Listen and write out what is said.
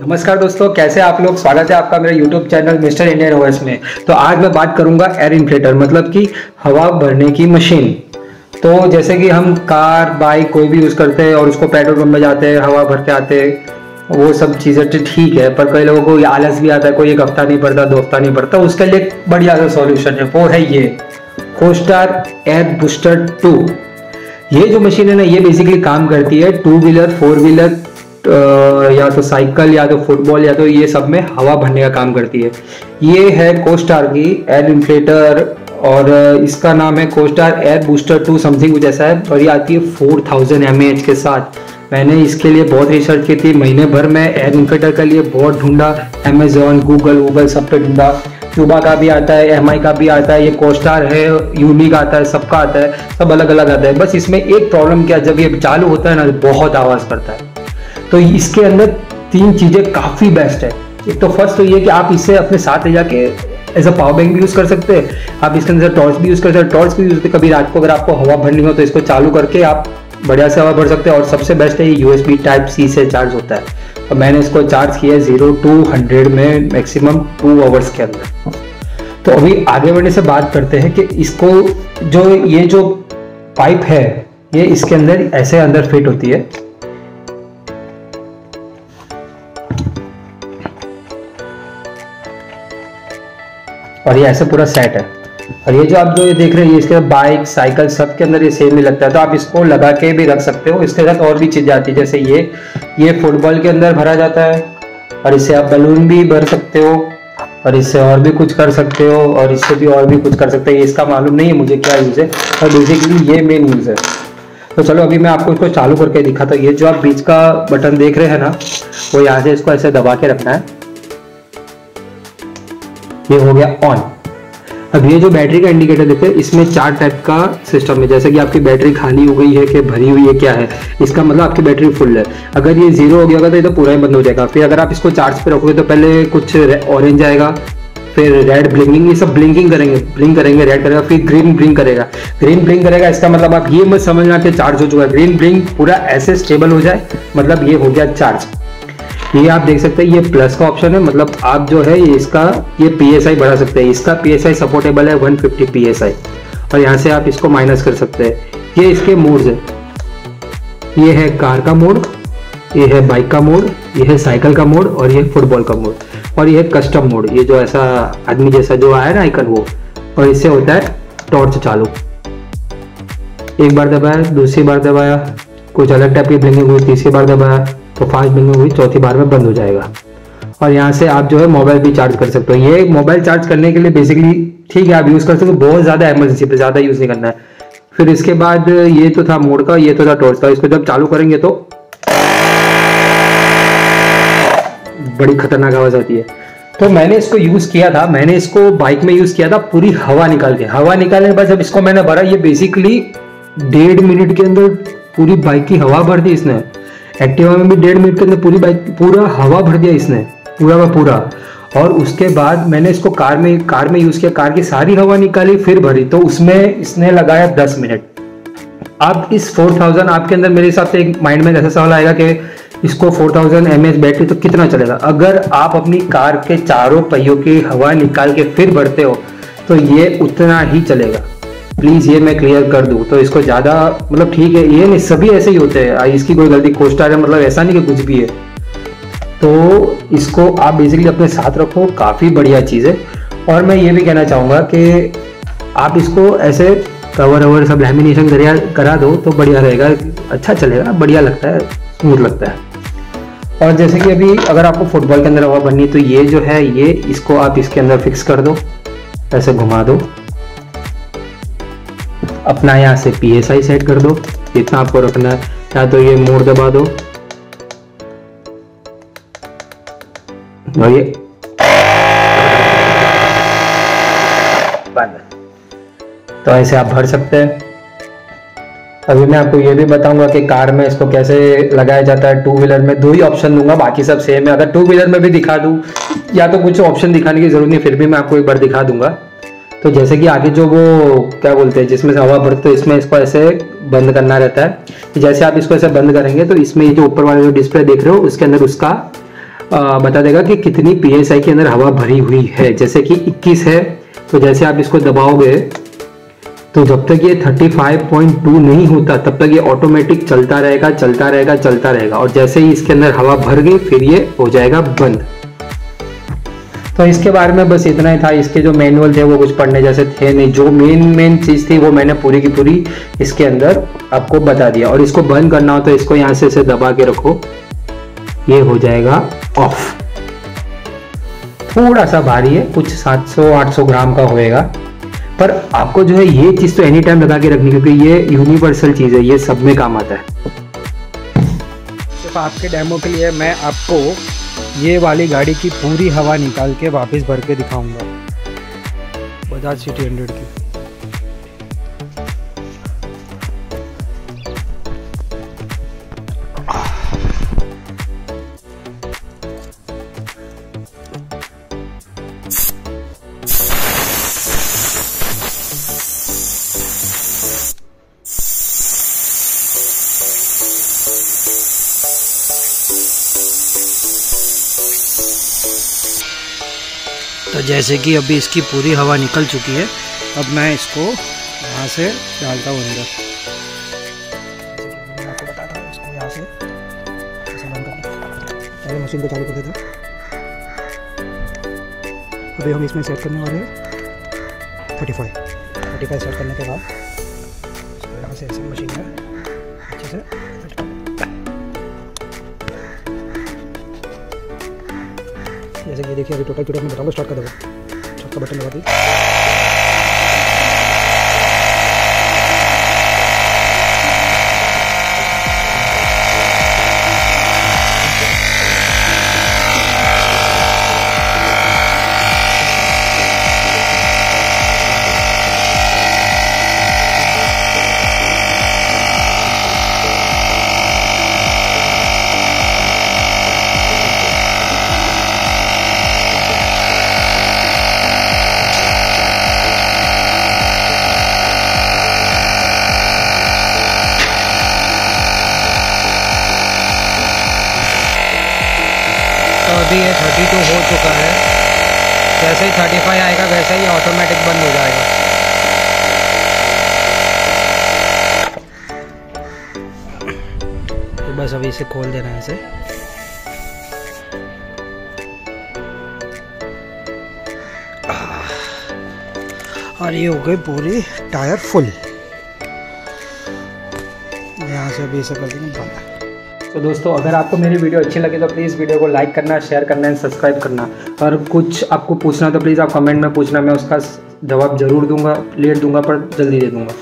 नमस्कार दोस्तों, कैसे आप लोग? स्वागत है आपका मेरे YouTube channel mister Indian OS में। तो आज मैं बात करूँगा एयर इन्फ्लेटर मतलब कि हवा भरने की मशीन तो जैसे कि हम कार बाइक कोई भी यूज़ करते हैं और उसको पेट्रोल पंप में जाते हैं, हवा भर के आते हैं, वो सब चीज़ें तो ठीक है, पर कई लोगों को आलस भी आता है, कोई एक हफ़्ता नहीं पड़ता दो हफ़्ता नहीं पड़ता उसके लिए बढ़िया सा सॉल्यूशन है, वो है ये कोस्टार एयर बूस्टर टू ये जो मशीन है ना, ये बेसिकली काम करती है टू व्हीलर फोर व्हीलर या तो साइकिल या तो फुटबॉल या तो ये सब में हवा भरने का काम करती है। ये है कोस्टार की एयर इन्फ्लेटर और इसका नाम है Costar air booster two something कुछ ऐसा है और ये आती है फोर थाउज़ेंड एम के साथ। मैंने इसके लिए बहुत रिसर्च की थी। महीने भर में एयर इन्फ्लेटर के लिए बहुत ढूंढा। अमेजोन गूगल वूगल सब पे ढूंढा। क्यूबा का भी आता है एमआई का भी आता है। ये कोस्टार है यूनिक आता है, सबका आता है, सब अलग अलग आता है। बस इसमें एक प्रॉब्लम क्या, जब ये चालू होता है ना बहुत आवाज़ करता है। तो इसके अंदर तीन चीज़ें काफ़ी बेस्ट है। एक तो फ़र्स्ट तो ये कि आप इसे अपने साथ ले जाके एज अ पावर बैंक भी यूज़ कर सकते हैं। आप इसके अंदर टॉर्च भी यूज़ कर सकते हैं। टॉर्च भी यूज़ करते कभी रात को अगर आपको हवा भरनी हो तो इसको चालू करके आप बढ़िया से हवा भर सकते हैं। और सबसे बेस्ट है ये यूएसबी टाइप सी से चार्ज होता है। और मैंने इसको चार्ज किया ज़ीरो टू हंड्रेड में मैक्सिमम टू आवर्स के अंदर। तो अभी आगे बढ़ने से बात करते हैं कि इसको जो ये जो पाइप है, ये इसके अंदर ऐसे अंदर फिट होती है। और ये ऐसे पूरा सेट है। और ये जो आप जो ये देख रहे हैं, ये इसके बाइक साइकिल सब के अंदर ये सेम ही लगता है। तो आप इसको लगा के भी रख सकते हो। इसके साथ और भी चीज़ें आती है, जैसे ये। ये फुटबॉल के अंदर भरा जाता है और इससे आप बलून भी भर सकते हो और इससे और भी कुछ कर सकते हो और इससे भी और भी कुछ कर सकते हैं। इसका मालूम नहीं है मुझे क्या यूज़ है और बेसिकली ये मेन यूज़ है। तो चलो अभी मैं आपको इसको चालू करके दिखाता हूँ। ये जो आप बीच का बटन देख रहे हैं ना, वो यहाँ से इसको ऐसे दबा के रखना है। ये हो गया ऑन अब ये जो बैटरी का इंडिकेटर देखते हैं, इसमें चार टाइप का सिस्टम है। जैसे कि आपकी बैटरी खाली हो गई है कि भरी हुई है, क्या है? इसका मतलब आपकी बैटरी फुल है। अगर ये ज़ीरो हो गया होगा तो ये तो पूरा ही बंद हो जाएगा। फिर अगर आप इसको चार्ज पे रखोगे तो पहले कुछ ऑरेंज आएगा, फिर रेड ब्लिंकिंग ये सब ब्लिंकिंग करेंगे ब्लिंक करेंगे रेड करेगा, फिर ग्रीन ब्लिंक करेगा। ग्रीन ब्लिंक करेगा, इसका मतलब आप ये मत समझना कि चार्ज हो चुका है। ग्रीन ब्लिंक पूरा ऐसे स्टेबल हो जाए मतलब ये हो गया चार्ज ये आप देख सकते हैं, ये प्लस का ऑप्शन है मतलब आप जो है इसका, ये पीएसआई बढ़ा सकते हैं। इसका पीएसआई सपोर्टेबल है 150 फिफ्टी और यहाँ से आप इसको माइनस कर सकते हैं। ये इसके मोड्स है। ये है कार का मोड ये है बाइक का मोड ये है साइकिल का मोड और ये फुटबॉल का मोड और ये कस्टम मोड ये जो ऐसा आदमी जैसा जो आया ना आइकन वो। और इससे होता है टॉर्च चालू। एक बार दबाया, दूसरी बार दबाया, कुछ अलग टाइप की ब्लिंकिंग हुई, तीसरी बार दबाया। तो फास्ट बिलिंग हुई चौथी बार में बंद हो जाएगा। और यहाँ से आप जो है मोबाइल भी चार्ज कर सकते हो। ये मोबाइल चार्ज करने के लिए बेसिकली ठीक है, आप यूज़ कर सकते हो, बहुत ज़्यादा एमरजेंसी पे ज़्यादा यूज़ नहीं करना है। फिर इसके बाद ये तो था मोड का, ये तो था टॉर्च का। इसको जब चालू करेंगे तो बड़ी खतरनाक आवाज़ आती है। तो मैंने इसको यूज़ किया था, मैंने इसको बाइक में यूज़ किया था, पूरी हवा निकाल के। हवा निकालने के बाद जब इसको मैंने भरा, ये बेसिकली डेढ़ मिनट के अंदर पूरी बाइक की हवा भर दी इसने। एक्टिवा में भी डेढ़ मिनट के अंदर पूरी बाइक पूरा हवा भर दिया इसने, पूरा का पूरा। और उसके बाद मैंने इसको कार में कार में यूज़ किया। कार की सारी हवा निकाली, फिर भरी। तो उसमें इसने लगाया दस मिनट। अब इस फोर थाउज़ेंड आपके अंदर मेरे हिसाब से एक माइंड में ऐसा सवाल आएगा कि इसको फोर थाउज़ेंड बैटरी तो कितना चलेगा? अगर आप अपनी कार के चारों पहियों की हवा निकाल के फिर भरते हो तो ये उतना ही चलेगा। प्लीज़ ये मैं क्लियर कर दूँ। तो इसको ज़्यादा मतलब ठीक है, ये नहीं, सभी ऐसे ही होते हैं। इसकी कोई गलती कोस्टार है मतलब ऐसा नहीं कि कुछ भी है। तो इसको आप बेसिकली अपने साथ रखो, काफ़ी बढ़िया चीज़ है। और मैं ये भी कहना चाहूँगा कि आप इसको ऐसे कवर ववर सब लैमिनेशन करा करा दो तो बढ़िया रहेगा। अच्छा चलेगा बढ़िया लगता है स्मूथ लगता है। और जैसे कि अभी अगर आपको फुटबॉल के अंदर हवा बननी तो ये जो है, ये इसको आप इसके अंदर फिक्स कर दो, ऐसे घुमा दो। अपना यहाँ से पी एस आई सेट कर दो। जितना आपको रखना है। या तो ये मोड़ दबा दो। और ये बंद। तो ऐसे आप भर सकते हैं। अभी मैं आपको ये भी बताऊँगा कि कार में इसको कैसे लगाया जाता है। टू व्हीलर में दो ही ऑप्शन दूँगा, बाकी सब सेम है। अगर टू व्हीलर में भी दिखा दूँ, या तो कुछ ऑप्शन दिखाने की ज़रूरत नहीं, फिर भी मैं आपको एक बार दिखा दूँगा। तो जैसे कि आगे जो वो क्या बोलते हैं जिसमें से हवा भरते इसमें इसको ऐसे बंद करना रहता है। जैसे आप इसको ऐसे बंद करेंगे तो इसमें ये जो ऊपर वाले जो डिस्प्ले देख रहे हो उसके अंदर उसका आ, बता देगा कि कितनी पी के अंदर हवा भरी हुई है। जैसे कि 21 है तो जैसे आप इसको दबाओगे तो जब तक ये 35.2 नहीं होता तब तक ये ऑटोमेटिक चलता रहेगा चलता रहेगा चलता रहेगा। और जैसे ही इसके अंदर हवा भर गई फिर ये हो जाएगा बंद। तो इसके बारे में बस इतना ही था। इसके जो मैनुअल थे, वो कुछ पढ़ने जैसे थे नहीं। जो मेन मेन चीज़ थी, वो मैंने पूरी की पूरी इसके अंदर आपको बता दिया। और इसको बंद करना हो तो इसको यहाँ से, इसे दबा के रखो। ये हो जाएगा ऑफ़ थोड़ा सा भारी है, कुछ 700-800 ग्राम का होएगा। पर आपको जो है, ये चीज़ तो एनी टाइम लगा के रखनी, क्योंकि ये यूनिवर्सल चीज़ है, ये सब में काम आता है। सिर्फ़ आपके डेमो के लिए मैं आपको ये वाली गाड़ी की पूरी हवा निकाल के वापस भर के दिखाऊँगा। बजाज सिटी हंड्रेड की। तो जैसे कि अभी इसकी पूरी हवा निकल चुकी है, अब मैं इसको यहाँ से डालता हूँ अंदर। पहले मशीन को चालू कर देता अभी हम इसमें सेट करने वाले हैं। Thirty five thirty five set करने के बाद यहाँ से ऐसे जैसे ये देखिए अभी टोटल टोटल में बताऊँगा स्टार्ट कर देगा बटन लगा दी। अभी ये थर्टी टू हो चुका है। जैसे ही थर्टी फाइव आएगा, वैसे ही ऑटोमेटिक बंद हो जाएगा। तो बस अभी इसे खोल देना है इसे। और ये हो गई पूरी टायर फुल। यहाँ से अभी इसे कर देंगे बंद। तो दोस्तों, अगर आपको मेरी वीडियो अच्छी लगी तो प्लीज़ वीडियो को लाइक करना शेयर करना एंड सब्सक्राइब करना। और कुछ आपको पूछना तो प्लीज़ आप कमेंट में पूछना, मैं उसका जवाब ज़रूर दूँगा लेट दूँगा, पर जल्दी दे दूँगा।